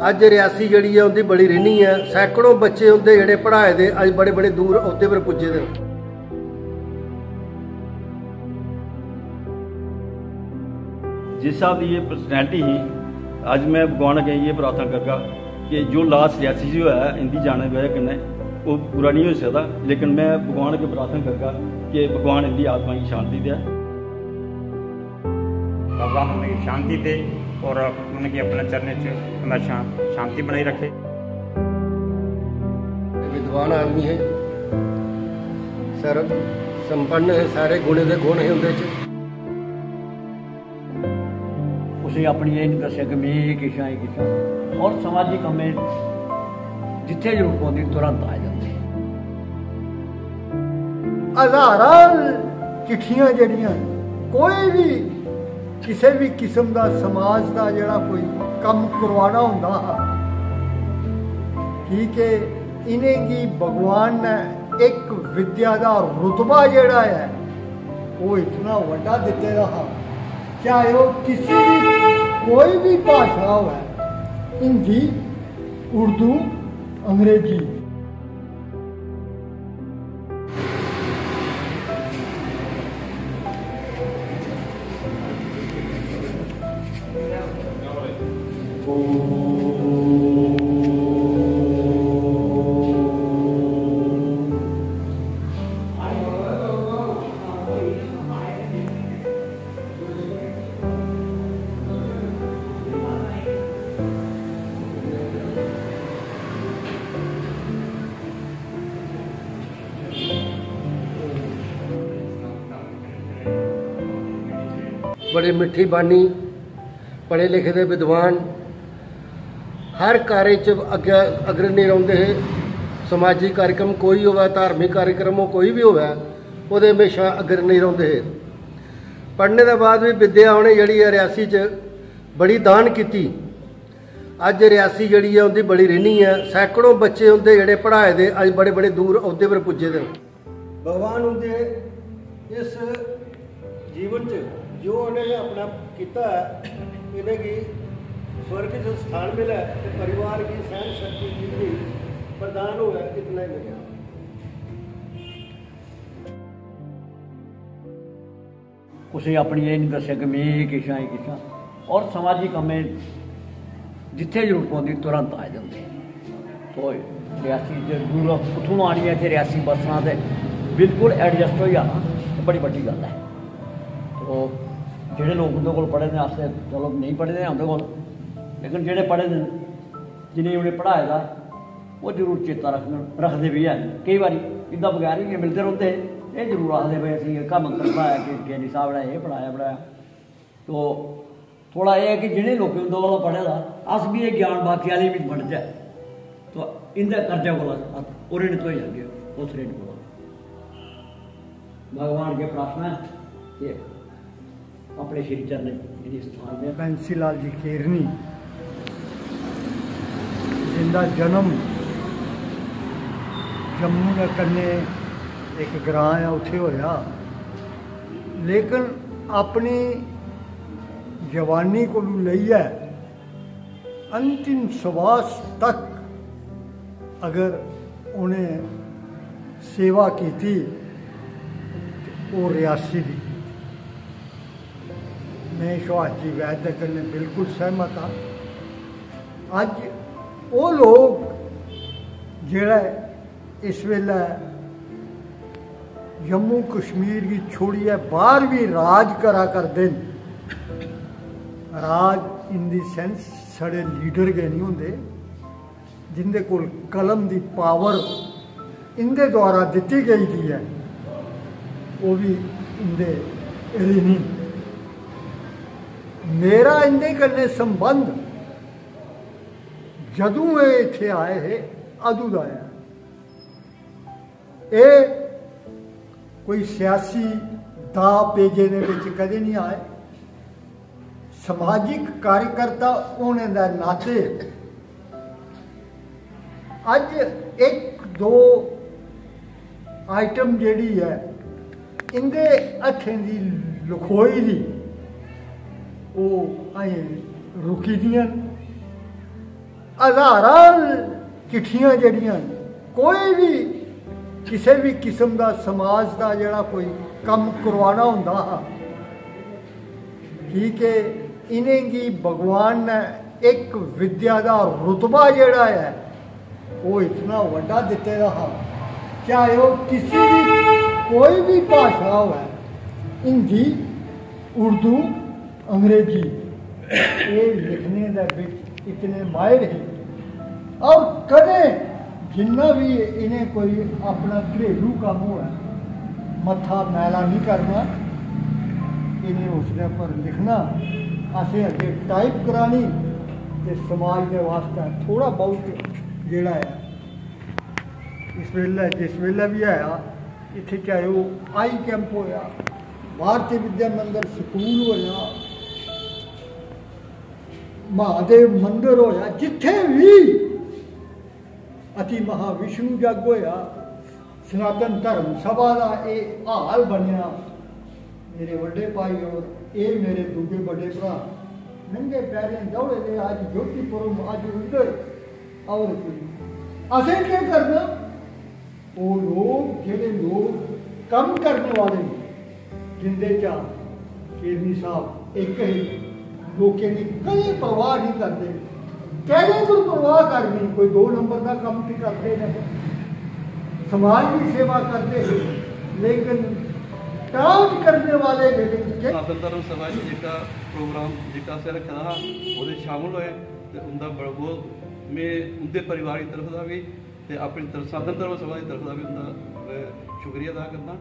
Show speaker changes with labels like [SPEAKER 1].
[SPEAKER 1] ਅੱਜ ਰਿਆਸੀ ਜਿਹੜੀ ਹੈ ਉਹਦੀ ਬੜੀ ਰਿਣੀ ਹੈ ਸੈਂਕੜੋਂ ਬੱਚੇ ਹੁੰਦੇ ਜਿਹੜੇ ਪੜ੍ਹਾਏ ਦੇ ਅੱਜ ਬੜੇ ਬੜੇ ਦੂਰ ਅਹੁਦੇ ਪਰ ਪੁੱਜੇ ਦੇ ਨੇ।
[SPEAKER 2] जिस साहब की ये पर्सनैलिटी ही अज मैं भगवान अग्गे ये प्रार्थना करगा कि जो लास्ट सियासी जो है इनकी जाने की वजह कन्नै वो पूरा नहीं हो सकता लेकिन मैं भगवान अग्गे प्रार्थना करगा कि भगवान इनकी आत्मा की शांति दे
[SPEAKER 3] भगवान उनकी शांति दे और उनकी अपने चरण च हमेशा शांति बनाई रखे
[SPEAKER 1] ਵਿਦਵਾਨ ਆਦਮੀ ਹੈ ਸਰ ਸੰਪੰਨ ਹੈ ਸਾਰੇ ਗੁਣੇ ਦੇ ਗੁਣ ਹੈ ਉਹਦੇ ਚ
[SPEAKER 4] ਉਸੇ ਆਪਣੀ ਇਹ ਨਹੀਂ ਦੱਸਿਆ ਕਿ ਮੈਂ ਇਹ ਕਿਸ਼ਾ ਇਹ ਕਿਸ਼ਾ ਔਰ ਸਮਾਜੀ ਕੰਮੇ ਜਿੱਥੇ ਜ਼ਰੂਰਤ ਹੁੰਦੀ ਤੁਰੰਤ ਆ ਜਾਂਦੇ
[SPEAKER 5] ਹਜ਼ਾਰਾਂ ਚਿੱਠੀਆਂ ਜਿਹੜੀਆਂ ਕੋਈ ਵੀ ਕਿਸੇ ਵੀ ਕਿਸਮ ਦਾ ਸਮਾਜ ਦਾ ਜਿਹੜਾ ਕੋਈ ਕੰਮ ਕਰਵਾਉਣਾ ਹੁੰਦਾ ਹੈ ਠੀਕ ਹੈ ਇਨੇ ਕੀ ਭਗਵਾਨ ਨੇ ਇੱਕ ਵਿਦਿਆ ਦਾ ਰੁਤਬਾ ਜਿਹੜਾ ਹੈ ਉਹ ਇਤਨਾ ਵੱਡਾ ਦਿੱਤੇ ਰਹਾ ਚਾਹੇ ਉਹ ਕਿਸੇ ਵੀ, ਕੋਈ ਵੀ ਭਾਸ਼ਾ ਹੋਵੇ, ਹਿੰਦੀ, ਉਰਦੂ, ਅੰਗਰੇਜ਼ੀ
[SPEAKER 1] बड़ी मिठी बानी पढ़े लिखे विद्वान ਹਰ ਕਾਰਜ ਚ ਅੱਗੇ ਅਗਰਣੀ ਰਹਿੰਦੇ ਹੈ ਸਮਾਜਿਕ ਕਾਰਜਕ੍ਰਮ, ਕੋਈ ਹੋਵੇ, ਧਾਰਮਿਕ ਕਾਰਜਕ੍ਰਮ ਉਹ ਕੋਈ ਵੀ ਹੋਵੇ, ਉਹਦੇ ਹਮੇਸ਼ਾ ਅਗਰਣੀ ਰਹਿੰਦੇ ਹੈ ਪੜ੍ਹਨੇ ਦੇ ਬਾਅਦ ਵੀ ਵਿਦਿਆ ਉਹਨੇ ਜਿਹੜੀ ਹੈ ਰਿਆਸੀ ਚ ਬੜੀ ਦਾਨ ਕੀਤੀ। ਅੱਜ ਰਿਆਸੀ ਜਿਹੜੀ ਹੈ ਉਹਦੀ ਬੜੀ ਰਿਣੀ ਹੈ। ਸੈਂਕੜੋਂ ਬੱਚੇ ਹੁੰਦੇ ਜਿਹੜੇ ਪੜ੍ਹਾਏ ਦੇ, ਅੱਜ ਬੜੇ ਬੜੇ ਦੂਰ ਅਹੁਦੇ ਪਰ ਪੁੱਜੇ ਦੇ ਭਗਵਾਨ ਉਹਦੇ ਇਸ ਜੀਵਨ ਚ ਜੋ ਉਹਨੇ ਆਪਣਾ ਕੀਤਾ ਹੈ, ਇਹਨੇ ਕੀ स्वर्ग जो स्थान मिला है तो परिवार की सहन शक्ति जितनी प्रदान हुआ है इतना ही मिला
[SPEAKER 4] उसे अपनी ये नहीं दसे कि मैं किसा ही किसा और समाजी कमें जिथे ज़रूरत पौंदी, तुरंत आ जाते तो रियासी ज़रूर उत्थों आनी है इतने रियासी बसां से बिल्कुल एडजस्ट हो जाना। तो बड़ी बड़ी गल है। तो जेह्ड़े लोग उं'दे कोल पढ़े अस चलो, नहीं पढ़े दे, उं'दे लेकिन जेह्ड़े पढ़े दे न जिनेंगी पढ़ाए दा, ओह् ज़रूर चेता रख रखते भी हैन। कई बार इं'दा बगैर बी मिलदे रौंह्दे एह् ज़रूर आखदे भाई असें एह्का मंत्र पढ़ाया कि ज्ञानी साहब ने एह् पढ़ाया पढ़ाया। तो थोड़ा एह् ऐ कि जिनें लोकें उं'दे कोला पढ़े दा, अस भी यह ज्ञान बाकी भी बी बंडचै। तो इं'दे कर्जे कोला अस ओरिण होई जागे उस ऋण को भगवान के प्रार्थना है कि अपने श्री चरण स्थान में
[SPEAKER 5] बैंसी लाल जी केरनी ज़िंदा जन्म, जम्मू के कन्ने एक ग्रां है उठे होया लेकिन अपनी जवानी को लेइयै अंतिम सवास तक अगर उन्हें सेवा कीती ओह् रियासी दी। में सुभाष जी वैद्य कन्ने बिल्कुल सहमत हाँ अज ਉਹ ਲੋਕ ਜਿਹੜਾ ਇਸ ਵੇਲੇ ਜੰਮੂ ਕਸ਼ਮੀਰ ਦੀ ਛੋੜੀ ਹੈ, ਬਾਹਰ ਵੀ ਰਾਜ ਕਰਾ ਕਰਦੇ ਨੇ। ਰਾਜ ਇਨ ਦੀ ਸੈਂਸ ਸਾਡੇ ਲੀਡਰ ਗਏ ਨਹੀਂ ਹੁੰਦੇ, ਜਿੰਦੇ ਕੋਲ ਕਲਮ ਦੀ ਪਾਵਰ ਇੰਦੇ ਦੁਆਰਾ ਦਿੱਤੀ ਗਈ ਦੀ ਹੈ, ਉਹ ਵੀ ਇੰਦੇ ਨਹੀਂ ਮੇਰਾ ਇੰਦੇ ਕੰਨੇ ਸੰਬੰਧ ਜਦੋਂ ਇਹ ਇੱਥੇ ਆਏ ਹੈ ਅਦੂ ਦਾ ਹੈ ਇਹ ਕੋਈ ਸਿਆਸੀ ਦਾ ਪੇਜੇ ਦੇ ਵਿੱਚ ਕਦੇ ਨਹੀਂ ਆਏ ਸਮਾਜਿਕ ਕਾਰਜਕਰਤਾ ਹੋਣੇ ਦਾ ਨਾਤੇ ਅੱਜ ਇੱਕ ਦੋ ਆਈਟਮ ਜਿਹੜੀ ਹੈ ਇੰਦੇ ਅੱਖਾਂ ਦੀ ਲਖੋਈ ਦੀ ਉਹ ਆਏ ਰੁਕੀ ਦੀਆਂ ਹਜ਼ਾਰਾਂ ਚਿੱਠੀਆਂ ਜਿਹੜੀਆਂ ਕੋਈ ਵੀ ਕਿਸੇ ਵੀ ਕਿਸਮ ਦਾ ਸਮਾਜ ਦਾ ਜਿਹੜਾ ਕੋਈ ਕੰਮ ਕਰਵਾਉਣਾ ਹੁੰਦਾ ਹੈ, ਠੀਕ ਹੈ ਇਨੇ ਕੀ ਭਗਵਾਨ ਨੇ ਇੱਕ ਵਿਦਿਆ ਦਾ ਰੁਤਬਾ ਜਿਹੜਾ ਹੈ, ਉਹ ਇਤਨਾ ਵੱਡਾ ਦਿੱਤੇ ਦਾ ਹੈ, ਚਾਹੇ ਉਹ ਕਿਸੇ ਵੀ, ਕੋਈ ਵੀ ਭਾਸ਼ਾ ਹੋਵੇ, ਹਿੰਦੀ, ਉਰਦੂ, ਅੰਗਰੇਜ਼ੀ, ਇਹ ਲਿਖਣੇ ਦੇ ਵਿੱਚ ਇਤਨੇ ਮਾਹਿਰ ਹੈ और कदे जिन्ना भी इन्हें कोई अपना घरेलू काम हो मथा मैला नहीं करना, इन्हें उसने पर लिखना, असें अगर टाइप करानी तो समाज के वास्ते थोड़ा बहुत जोड़ा है। इस वेले, जिस वेले भी है इतने चाहे वो आई कैंप होया, भारतीय विद्या मंदिर स्कूल होया, महादेव मंदिर होया जिथे भी अति महाविष्णु जग हो सनातन धर्म सभा का ये हाल बनया। मेरे वे भाई और ये मेरे दूजे बड़े भ्रा। नंगे पैरें दौड़े दे अज ज्योतिपुरम अज उधर और असें क्या करना? वो लोग, जेडे लोग कम करने वाले जिंदे चा केरनी साहब, एक ही लोगों की कहीं परवाह नहीं करते ਕਰਦੇ ਕਹਿੰਦੇ ਪਰਵਾਹ ਕਰਨੀ ਕੋਈ ਦੋ ਨੰਬਰ ਦਾ ਕੰਮ ਵੀ ਕਰਦੇ ਨੇ। ਸਮਾਜ ਦੀ ਸੇਵਾ ਕਰਦੇ ਲੇਕਿਨ ਕਾਜ ਕਰਨੇ ਵਾਲੇ ਜਿਹੜੇ
[SPEAKER 6] ਸਨਾਤਨ ਧਰਮ ਸਭਾ ਜਿਹੜਾ ਪ੍ਰੋਗਰਾਮ ਜਿਹੜਾ ਸੇ ਰੱਖਿਆ ਉਹਦੇ ਸ਼ਾਮਲ ਹੋਏ ਤੇ ਉਹਦਾ ਬਹੁਤ, ਮੈਂ ਉਹਦੇ ਪਰਿਵਾਰ ਦੀ ਤਰਫ ਦਾ ਵੀ ਤੇ ਆਪਣੀ ਤਰਫ ਸਨਾਤਨ ਧਰਮ ਸਭਾ ਦੀ ਤਰਫ ਦਾ ਵੀ ਉਹਦਾ ਸ਼ੁਕਰੀਆ ਅਦਾ ਕਰਦਾ।